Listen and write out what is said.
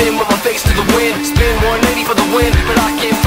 spin with my face to the wind. Spin 180 for the win, but I can't